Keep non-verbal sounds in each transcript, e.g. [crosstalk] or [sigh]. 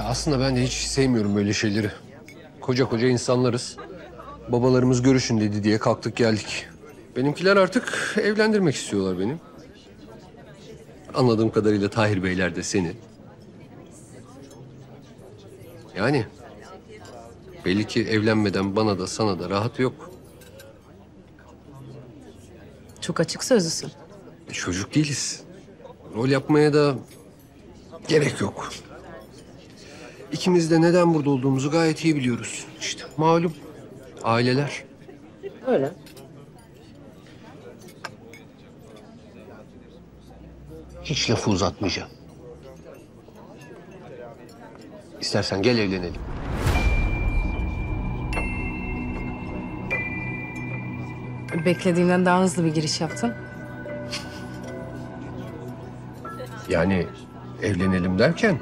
Aslında ben de hiç sevmiyorum böyle şeyleri. Koca koca insanlarız. Babalarımız görüşün dedi diye kalktık geldik. Benimkiler artık evlendirmek istiyorlar beni. Anladığım kadarıyla Tahir Beyler de seni. Yani belli ki evlenmeden bana da sana da rahat yok. Çok açık sözlüsün. E, Çocuk değiliz. Rol yapmaya da gerek yok. İkimiz de neden burada olduğumuzu gayet iyi biliyoruz. İşte malum aileler. Öyle. Hiç lafı uzatmayacağım. İstersen gel evlenelim. Beklediğimden daha hızlı bir giriş yaptın. Yani evlenelim derken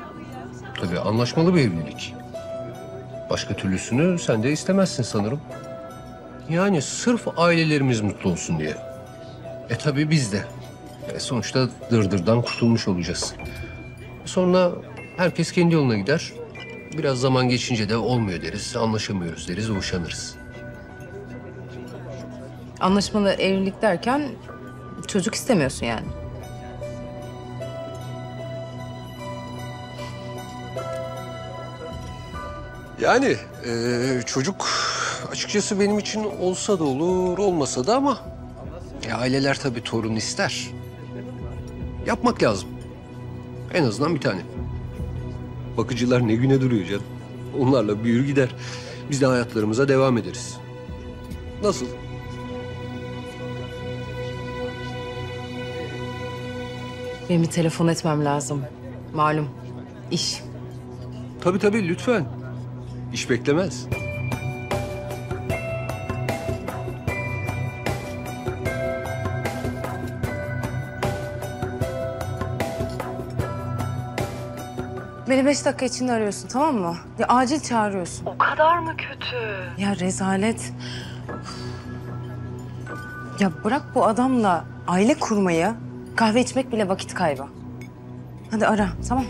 tabii anlaşmalı bir evlilik. Başka türlüsünü sen de istemezsin sanırım. Yani sırf ailelerimiz mutlu olsun diye. E tabii biz de. E sonuçta dırdırdan kurtulmuş olacağız. Sonra herkes kendi yoluna gider. Biraz zaman geçince de olmuyor deriz, anlaşamıyoruz deriz, boşanırız. Anlaşmalı evlilik derken çocuk istemiyorsun yani. Yani e, çocuk açıkçası benim için olsa da olur, olmasa da ama e, aileler tabii torun ister. Yapmak lazım. En azından bir tane. Bakıcılar ne güne duruyor canım. Onlarla büyür gider. Biz de hayatlarımıza devam ederiz. Nasıl? Benim bir telefon etmem lazım. Malum iş. Tabii tabii lütfen. İş beklemez. Beni beş dakika içinde arıyorsun tamam mı? Ya acil çağırıyorsun. O kadar mı kötü? Ya rezalet. Ya bırak bu adamla aile kurmayı, kahve içmek bile vakit kaybı. Hadi ara tamam.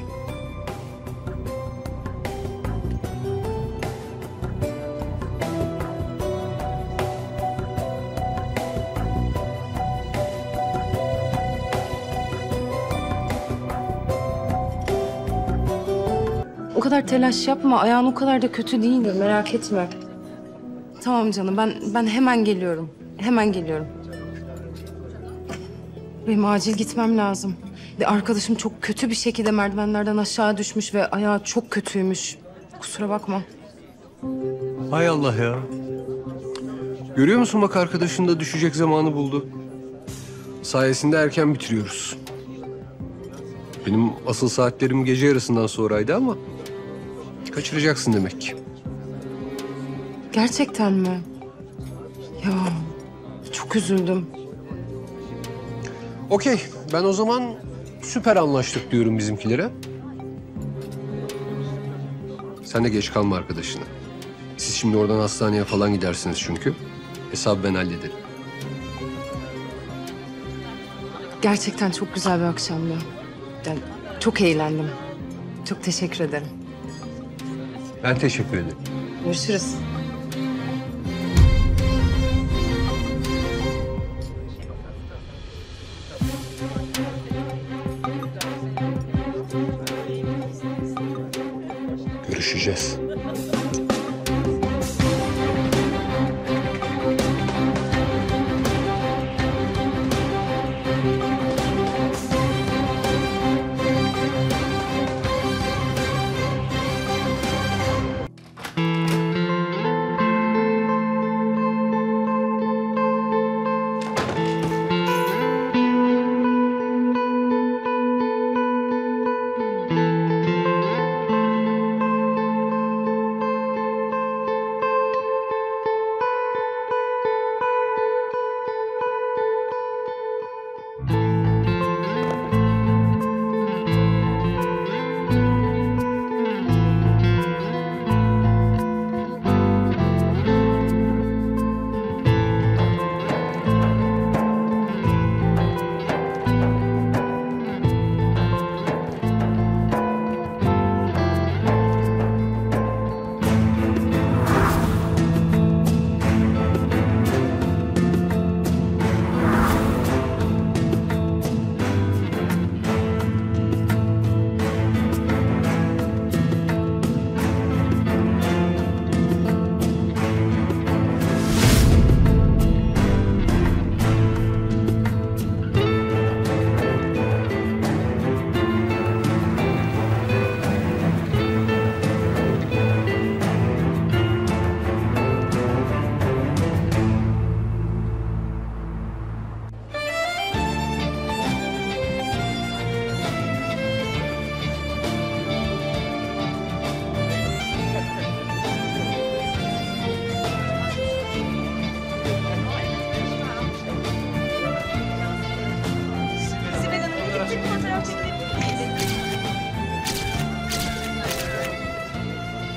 O kadar telaş yapma. Ayağın o kadar da kötü değildir. Merak etme. Tamam canım. Ben ben hemen geliyorum. Hemen geliyorum. Benim acil gitmem lazım. Bir arkadaşım çok kötü bir şekilde merdivenlerden aşağı düşmüş ve ayağı çok kötüymüş. Kusura bakma. Hay Allah ya. Görüyor musun bak arkadaşın da düşecek zamanı buldu. Sayesinde erken bitiriyoruz. Benim asıl saatlerim gece yarısından sonraydı ama... ...kaçıracaksın demek ki. Gerçekten mi? Ya çok üzüldüm. Okey, ben o zaman süper anlaştık diyorum bizimkilere. Sen de geç kalma arkadaşına. Siz şimdi oradan hastaneye falan gidersiniz çünkü. Hesabı ben hallederim. Gerçekten çok güzel bir akşamdı. Yani çok eğlendim. Çok teşekkür ederim. Ben teşekkür ederim. Görüşürüz. Görüşeceğiz.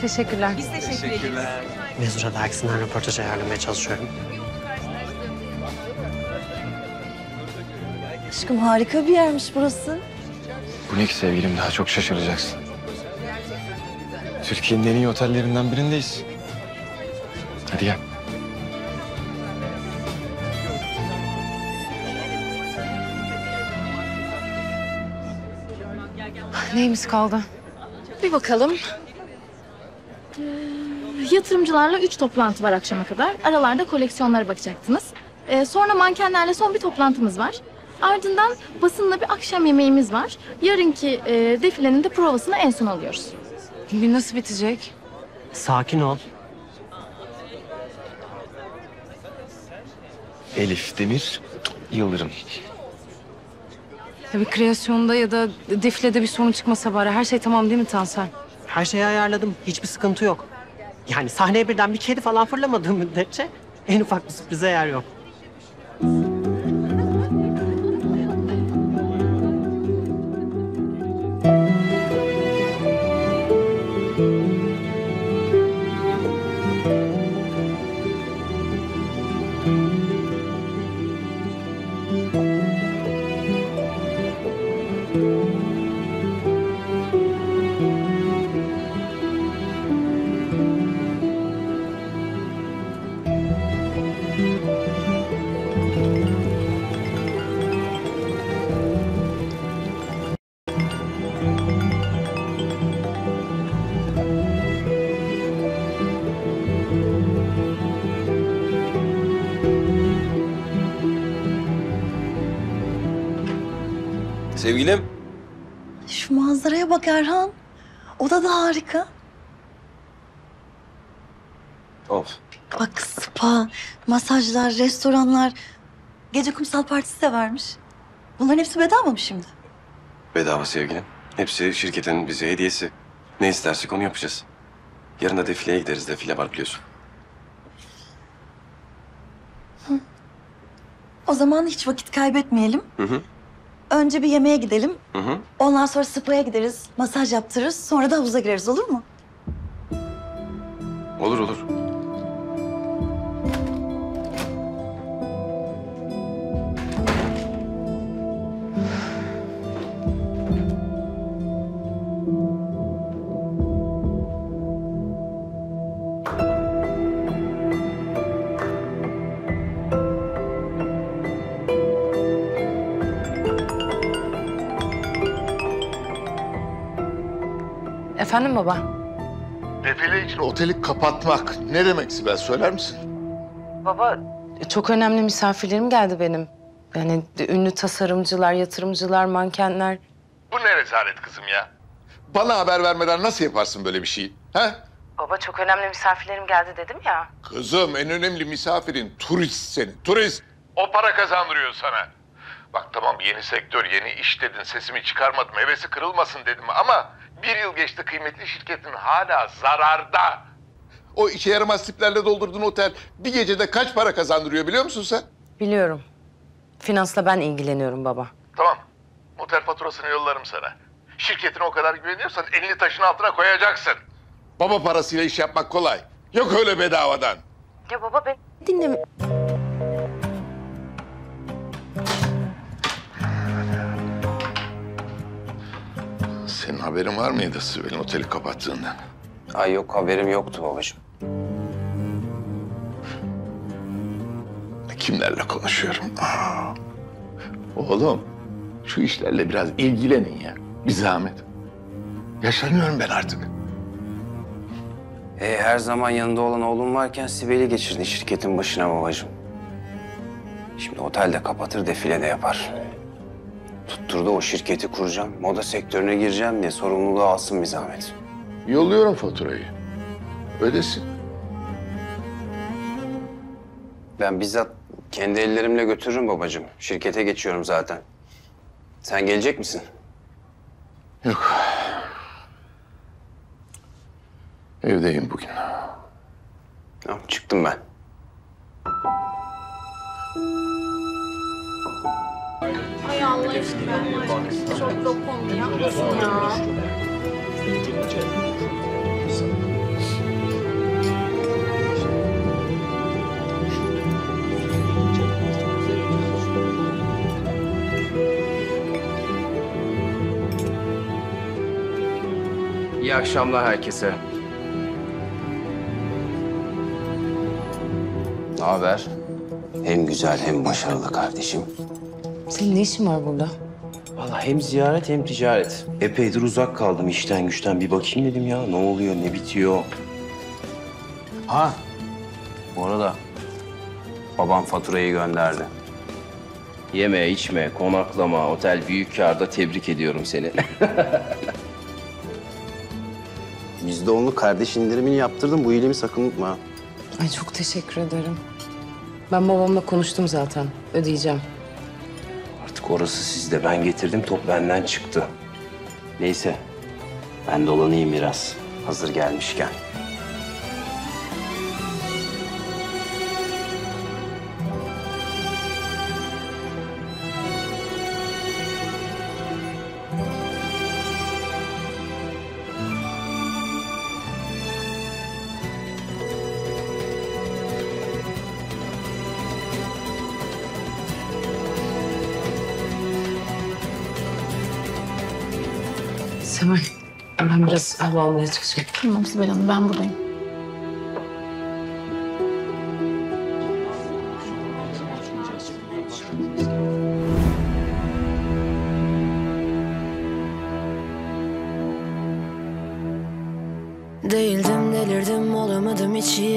Teşekkürler. Mezura dergisinden röportaj ayarlamaya çalışıyorum. Aşkım harika bir yermiş burası. Bu ne ki sevgilim daha çok şaşıracaksın. Türkiye'nin en iyi otellerinden birindeyiz. Hadi gel. Neyimiz kaldı? Bir bakalım. Yatırımcılarla üç toplantı var akşama kadar. Aralarda koleksiyonlara bakacaktınız. Ee, sonra mankenlerle son bir toplantımız var. Ardından basınla bir akşam yemeğimiz var. Yarınki e, defilenin de provasını en son alıyoruz. Gün nasıl bitecek? Sakin ol. Elif Demir Yıldırım. Ya bir kreasyonda ya da defilede bir sorun çıkmasa bari. Her şey tamam değil mi Tansel? Her şeyi ayarladım. Hiçbir sıkıntı yok. Yani sahneye birden bir kedi falan fırlamadığı müddetçe en ufak bir sürprize yer yok. Sevgilim. Şu manzaraya bak Erhan. Oda da harika. Of. Bak spa, masajlar, restoranlar. Gece kumsal partisi de varmış. Bunların hepsi bedava mı şimdi? Bedava sevgilim. Hepsi şirketin bize hediyesi. Ne istersek onu yapacağız. Yarın da defileye gideriz. Defile var biliyorsun. O zaman hiç vakit kaybetmeyelim. Hı hı. Önce bir yemeğe gidelim. Hı hı. Ondan sonra spa'ya gideriz, masaj yaptırırız. Sonra da havuza gireriz olur mu? Olur olur. Efendim baba? Defile için oteli kapatmak ne demek Sibel söyler misin? Baba çok önemli misafirlerim geldi benim. Yani ünlü tasarımcılar, yatırımcılar, mankenler. Bu ne rezalet kızım ya? Bana haber vermeden nasıl yaparsın böyle bir şeyi? He? Baba çok önemli misafirlerim geldi dedim ya. Kızım en önemli misafirin turist senin, turist. O para kazandırıyor sana. Bak tamam yeni sektör, yeni iş dedin, sesimi çıkarmadım, hevesi kırılmasın dedim ama bir yıl geçti kıymetli şirketin hala zararda. O işe yaramaz tiplerle doldurduğun otel bir gecede kaç para kazandırıyor biliyor musun sen? Biliyorum. Finansla ben ilgileniyorum baba. Tamam. Otel faturasını yollarım sana. Şirketine o kadar güveniyorsan elini taşın altına koyacaksın. Baba parasıyla iş yapmak kolay. Yok öyle bedavadan. Ya baba ben dinleme. Haberin var mıydı Sibel'in oteli kapattığından? Ay yok haberim yoktu babacığım. Kimlerle konuşuyorum? Aa. Oğlum, şu işlerle biraz ilgilenin ya. Bir zahmet. Yaşlanıyorum ben artık. E, her zaman yanında olan oğlum varken Sibel'i geçirdi şirketin başına babacığım. Şimdi otelde kapatır defile de yapar. Tutturdu o şirketi kuracağım, moda sektörüne gireceğim diye sorumluluğu alsın bir zahmet. Yolluyorum faturayı. Ödesin. Ben bizzat kendi ellerimle götürürüm babacığım. Şirkete geçiyorum zaten. Sen gelecek misin? Yok. Evdeyim bugün. Tamam, çıktım ben. İyi akşamlar herkese. Ne haber? Hem güzel hem başarılı kardeşim. Senin ne işin var burada? Vallahi hem ziyaret hem ticaret. Epeydir uzak kaldım işten güçten. Bir bakayım dedim ya. Ne oluyor, ne bitiyor? Ha, bu arada babam faturayı gönderdi. Yeme, içme, konaklama, otel büyük kârda tebrik ediyorum seni. [laughs] Yüzde onluk kardeş indirimini yaptırdım. Bu iyiliğimi sakın unutma. Ay çok teşekkür ederim. Ben babamla konuştum zaten. Ödeyeceğim. Orası sizde. Ben getirdim, top benden çıktı. Neyse, ben dolanayım biraz. Hazır gelmişken. Seval, ben biraz hava almaya çıkacağım. Tamam Sibel Hanım ben buradayım.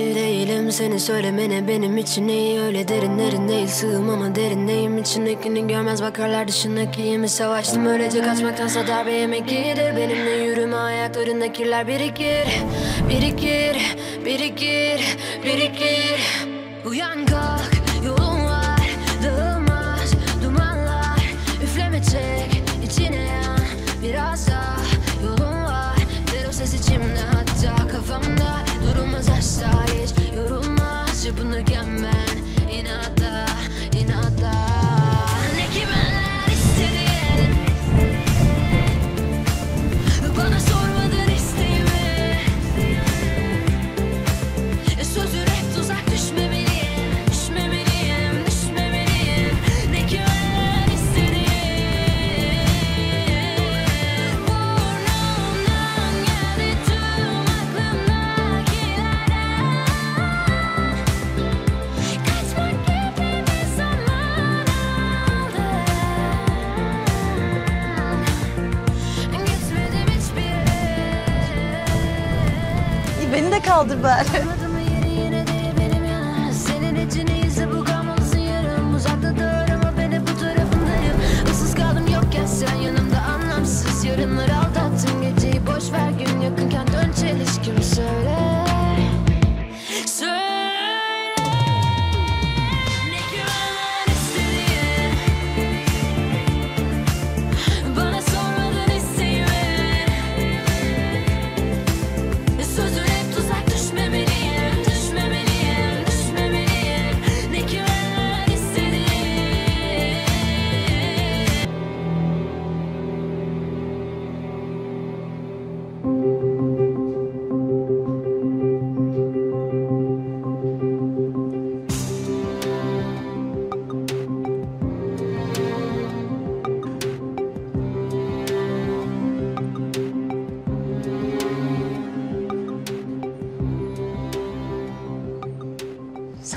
İyi değilim Seni söylemene benim için iyi. Öyle derinlerin değil Sığım ama derindeyim. İçindekini görmez bakarlar dışındaki iyi mi Savaştım öylece kaçmaktansa darbe yemek iyidir Benimle yürüme ayaklarında kirler birikir Birikir, birikir, birikir. Uyan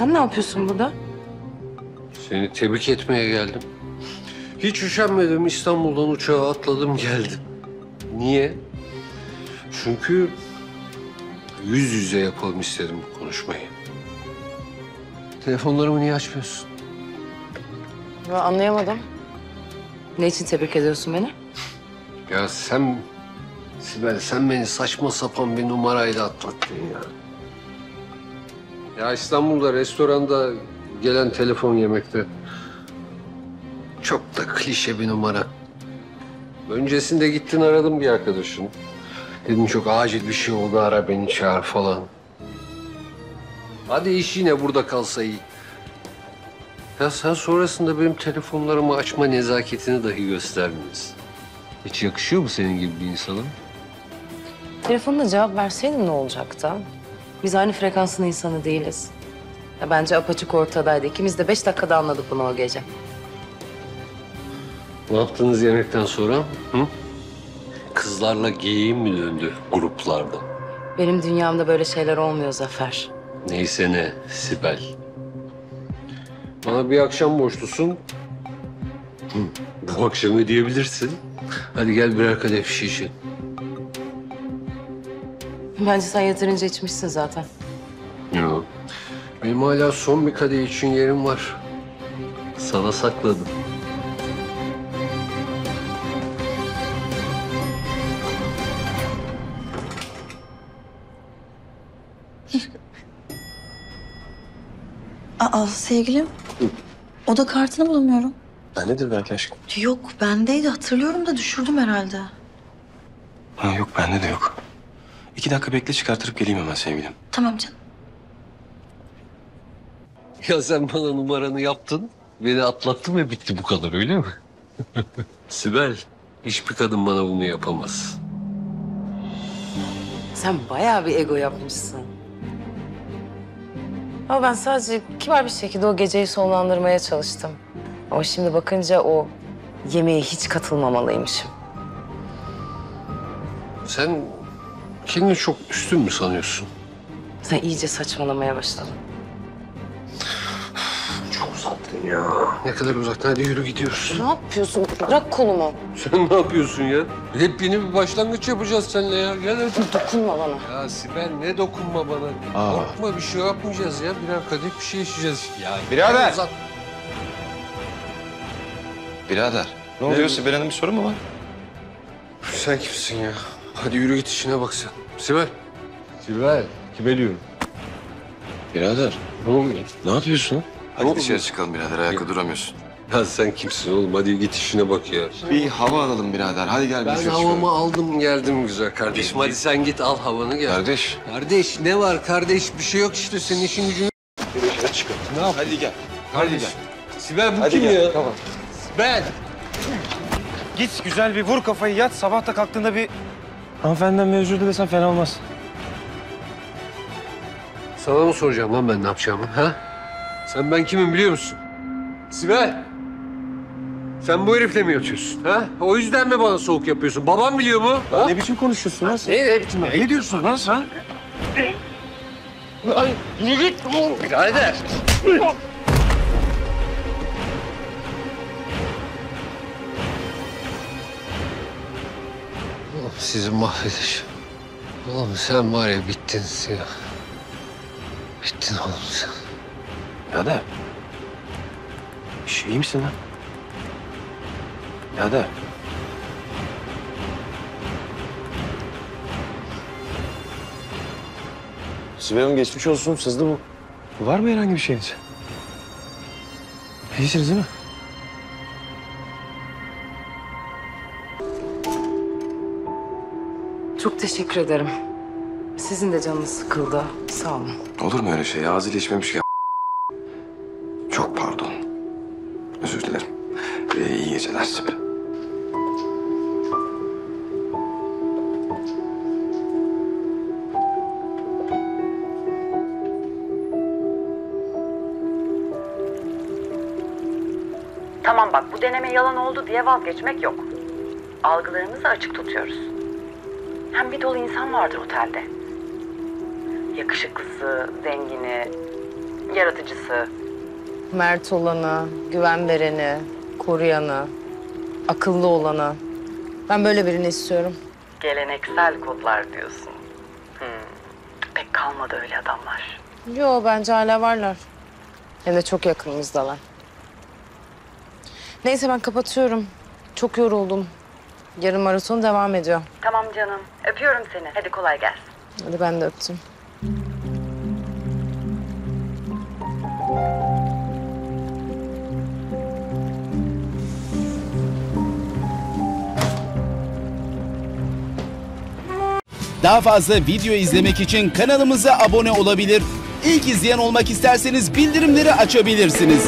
Sen ne yapıyorsun burada? Seni tebrik etmeye geldim. Hiç üşenmedim. İstanbul'dan uçağa atladım geldim. Niye? Çünkü yüz yüze yapalım istedim bu konuşmayı. Telefonlarımı niye açmıyorsun? Ben anlayamadım. Ne için tebrik ediyorsun beni? Ya sen, Sibel sen beni saçma sapan bir numarayla atlattın ya. Ya İstanbul'da restoranda gelen telefon yemekte çok da klişe bir numara. Öncesinde gittin aradın bir arkadaşını. Dedim çok acil bir şey oldu ara beni çağır falan. Hadi iş yine burada kalsa iyi. Ya sen sonrasında benim telefonlarımı açma nezaketini dahi göstermiyorsun. Hiç yakışıyor mu senin gibi bir insana? Telefonuna cevap verseydin ne olacaktı? Biz aynı frekansın insanı değiliz. Ya bence apaçık ortadaydı. İkimiz de beş dakikada anladık bunu o gece. Ne yaptınız yemekten sonra? Hı? Kız kızlarla giyim mi döndü gruplarda? Benim dünyamda böyle şeyler olmuyor Zafer. Neyse ne Sibel. Bana bir akşam borçlusun. Hı, Bu akşam ödeyebilirsin. Hadi gel birer kadeh şişe. Bence sen yeterince içmişsin zaten. Yok. Benim hala son bir kadeh için yerim var. Sana sakladım. Aa sevgilim. Oda kartını bulamıyorum. Bendedir belki aşkım. Yok bendeydi hatırlıyorum da düşürdüm herhalde. Ha yok bende de yok. İki dakika bekle çıkartırıp geleyim hemen sevgilim. Tamam canım. Ya sen bana numaranı yaptın. Beni atlattın ve bitti bu kadar öyle mi? [laughs] Sibel, hiçbir kadın bana bunu yapamaz. Sen bayağı bir ego yapmışsın. Ama ben sadece kibar bir şekilde o geceyi sonlandırmaya çalıştım. Ama şimdi bakınca o yemeğe hiç katılmamalıymışım. Sen kendini çok üstün mü sanıyorsun? Sen iyice saçmalamaya başladın. Çok uzattın ya. Ne kadar uzaktan hadi yürü gidiyoruz. Ne yapıyorsun? Bırak kolumu. Sen ne yapıyorsun ya? Hep yeni bir başlangıç yapacağız seninle ya. Gel hadi. Dokunma bana. Ya Sibel ne dokunma bana. Aa. Korkma bir şey yapmayacağız ya. Birer kadeh bir şey içeceğiz. Ya Birader! uzat- Birader. Ne oluyor? Sibel Hanım bir sorun mu var? Sen kimsin ya? Hadi yürü git işine bak sen. Sibel. Sibel. Kime diyorum? Birader. Ne oluyor? Ne yapıyorsun? Ne Hadi oldu? dışarı çıkalım birader. Ayakta duramıyorsun. Ya sen kimsin oğlum? Hadi git işine bak ya. Bir hava alalım birader. Hadi gel Ben dışarı havamı çıkalım. aldım geldim güzel kardeşim. Hadi sen git al havanı gel. Kardeş. Kardeş ne var kardeş? Bir şey yok işte senin işin gücün. Dışarı çıkalım. Ne yap? Hadi gel. Kardeş. gel. Sibel bu Hadi kim gel. ya? Tamam. Sibel. Git güzel bir vur kafayı yat. Sabah da kalktığında bir hanımefendiden bir özür dilesen fena olmaz. Sana mı soracağım lan ben ne yapacağımı ha? Sen ben kimim biliyor musun? Sibel. Sen bu herifle mi yatıyorsun ha? O yüzden mi bana soğuk yapıyorsun? Babam biliyor mu? Ha? Ne biçim konuşuyorsun lan sen? Ne, ne biçim? Ne diyorsun lan sen? Ay, yürü git. Birader. Sizi mahvedeceğim. Oğlum sen var ya bittin ya. Bittin oğlum sen. Birader. Şş, iyi misin lan? Birader. Sibel Hanım geçmiş olsun. Sızdı bu. Var mı herhangi bir şeyiniz? İyisiniz değil mi? Çok teşekkür ederim. Sizin de canınız sıkıldı. Sağ olun. Olur mu öyle şey? Ağzıyla içmemiş ya. Çok pardon. Özür dilerim. Ee, iyi geceler Sibel. Tamam bak bu deneme yalan oldu diye vazgeçmek yok. Algılarımızı açık tutuyoruz. Hem bir dolu insan vardır otelde. Yakışıklısı, zengini, yaratıcısı. Mert olanı, güven vereni, koruyanı, akıllı olanı. Ben böyle birini istiyorum. Geleneksel kodlar diyorsun. Hmm, pek kalmadı öyle adamlar. Yo bence hala varlar. Hem de çok yakınımızdalar. Neyse ben kapatıyorum. Çok yoruldum. Yarın maraton devam ediyor. Tamam canım. Öpüyorum seni. Hadi kolay gelsin. Hadi ben de öptüm. Daha fazla video izlemek için kanalımıza abone olabilir. İlk izleyen olmak isterseniz bildirimleri açabilirsiniz.